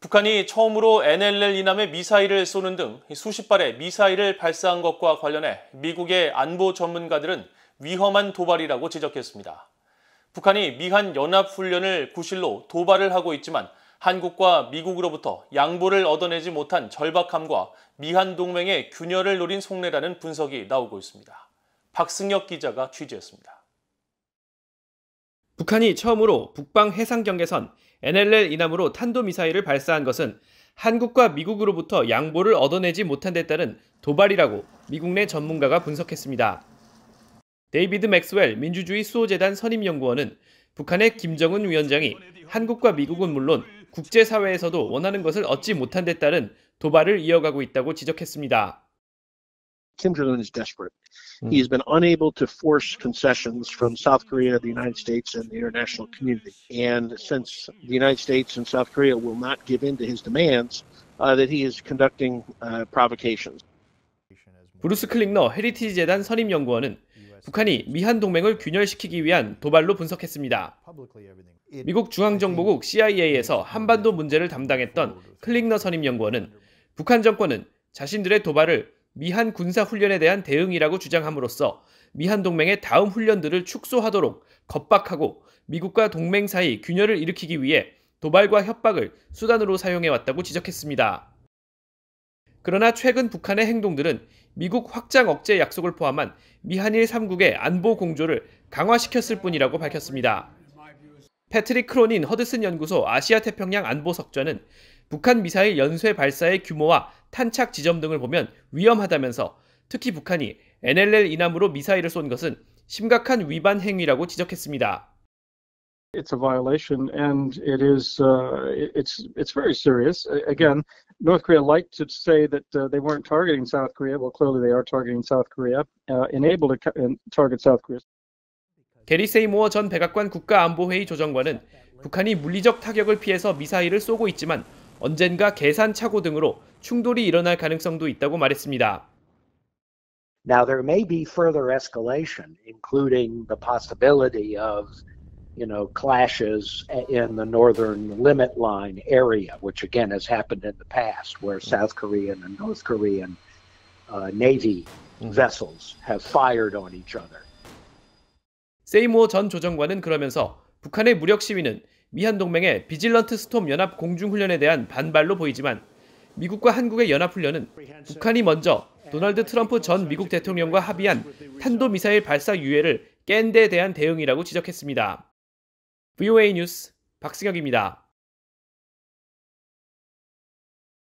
북한이 처음으로 NLL 이남의 미사일을 쏘는 등 수십 발의 미사일을 발사한 것과 관련해 미국의 안보 전문가들은 위험한 도발이라고 지적했습니다. 북한이 미한 연합훈련을 구실로 도발을 하고 있지만 한국과 미국으로부터 양보를 얻어내지 못한 절박함과 미한 동맹의 균열을 노린 속내라는 분석이 나오고 있습니다. 박승혁 기자가 취재했습니다. 북한이 처음으로 북방 해상 경계선 NLL 이남으로 탄도미사일을 발사한 것은 한국과 미국으로부터 양보를 얻어내지 못한 데 따른 도발이라고 미국 내 전문가가 분석했습니다. 데이비드 맥스웰 민주주의 수호재단 선임연구원은 북한의 김정은 위원장이 한국과 미국은 물론 국제사회에서도 원하는 것을 얻지 못한 데 따른 도발을 이어가고 있다고 지적했습니다. Kim Jong Un is desperate. Mm. He's been unable to force concessions from South Korea, the United States, and the international community. And since the United States and South Korea will not give in to his demands, uh, that he is conducting uh, provocations. 브루스 클링너 헤리티지 재단 선임 연구원은 북한이 미한 동맹을 균열시키기 위한 도발로 분석했습니다. 미국 중앙정보국 CIA에서 한반도 문제를 담당했던 클링너 선임 연구원은 북한 정권은 자신들의 도발을 미한 군사 훈련에 대한 대응이라고 주장함으로써 미한 동맹의 다음 훈련들을 축소하도록 겁박하고 미국과 동맹 사이 균열을 일으키기 위해 도발과 협박을 수단으로 사용해 왔다고 지적했습니다. 그러나 최근 북한의 행동들은 미국 확장 억제 약속을 포함한 미한일 3국의 안보 공조를 강화시켰을 뿐이라고 밝혔습니다. 패트릭 크로닌 허드슨 연구소 아시아 태평양 안보 석좌는 북한 미사일 연쇄 발사의 규모와 탄착 지점 등을 보면 위험하다면서 특히 북한이 NLL 이남으로 미사일을 쏜 것은 심각한 위반 행위라고 지적했습니다. It's a violation, and it is uh, it's it's very serious. Again, North Korea liked to say that uh, they weren't targeting South Korea. Well, clearly they are targeting South Korea. Uh, enabled to target South Korea. 게리 세이모어 전 백악관 국가안보회의 조정관은 북한이 물리적 타격을 피해서 미사일을 쏘고 있지만 언젠가 계산 착오 등으로 충돌이 일어날 가능성도 있다고 말했습니다. Now there may be further escalation, including the possibility of, you know, clashes in the northern limit line area, which again has happened in the past, where South Korean and North Korean uh, Navy vessels have fired on each other. 세이모 전 조정관은 그러면서 북한의 무력 시위는 미한 동맹의 비질런트 스톰 연합 공중훈련에 대한 반발로 보이지만 미국과 한국의 연합훈련은 북한이 먼저 도널드 트럼프 전 미국 대통령과 합의한 탄도미사일 발사 유예를 깬 데 대한 대응이라고 지적했습니다. VOA 뉴스 박승혁입니다.